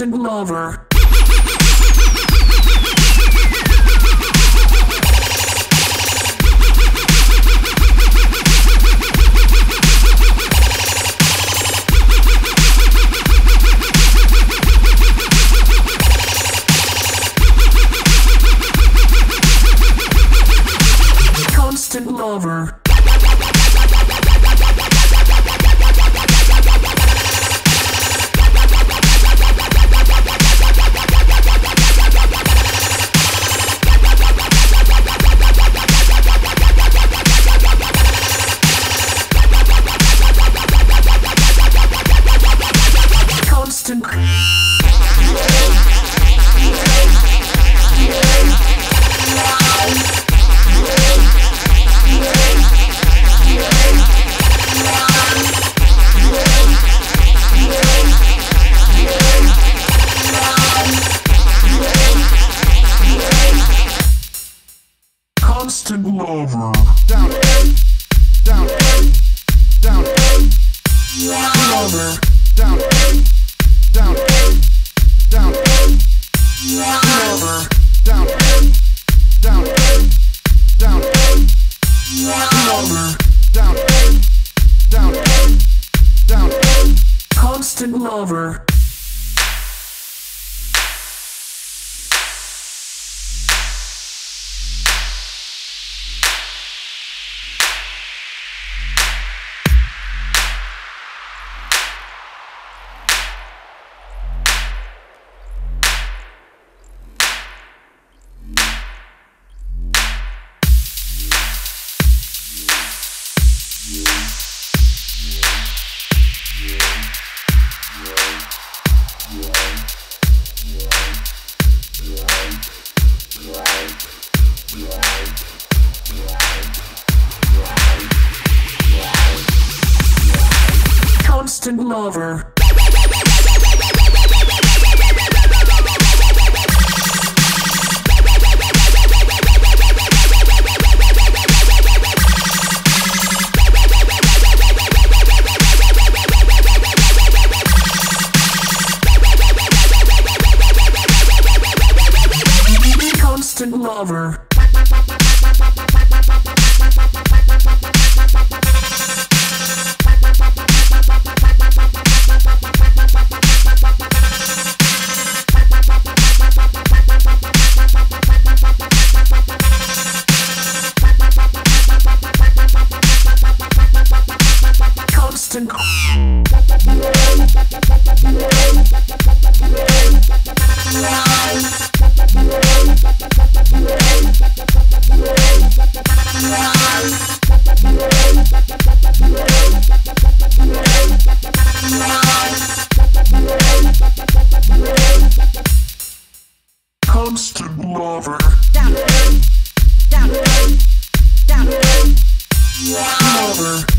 And lover. constant lover. Down, down. Instant lover. constant lover. Lover.